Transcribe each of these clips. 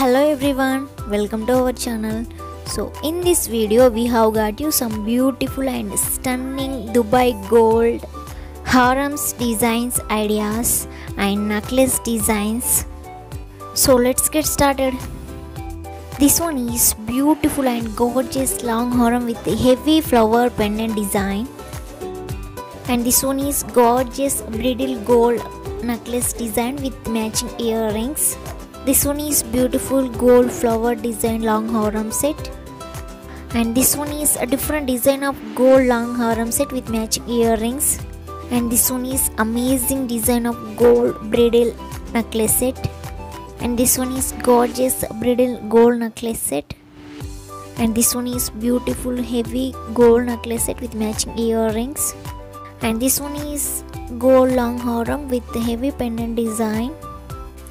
hello everyone welcome to our channel. So in this video we have got you some beautiful and stunning dubai gold harams designs ideas and necklace designs. So let's get started. This one is beautiful and gorgeous long haram with a heavy flower pendant design. And this one is gorgeous bridal gold necklace design with matching earrings this one is beautiful gold flower design long haram set. And this one is a different design of gold long haram set with matching earrings. And this one is amazing design of gold bridal necklace set. And this one is gorgeous bridal gold necklace set. And this one is beautiful heavy gold necklace set with matching earrings. And this one is gold long haram with heavy pendant design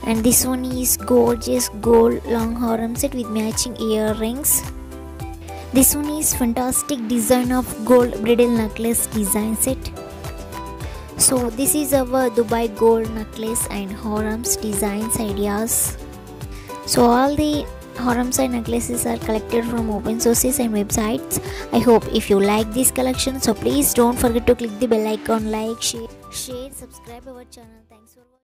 and this one is gorgeous gold long haram set with matching earrings. This one is fantastic design of gold bridal necklace design set. So this is our dubai gold necklace and harams designs ideas. So all the harams and necklaces are collected from open sources and websites. I hope if you like this collection so please don't forget to click the bell icon like share share subscribe our channel. Thanks for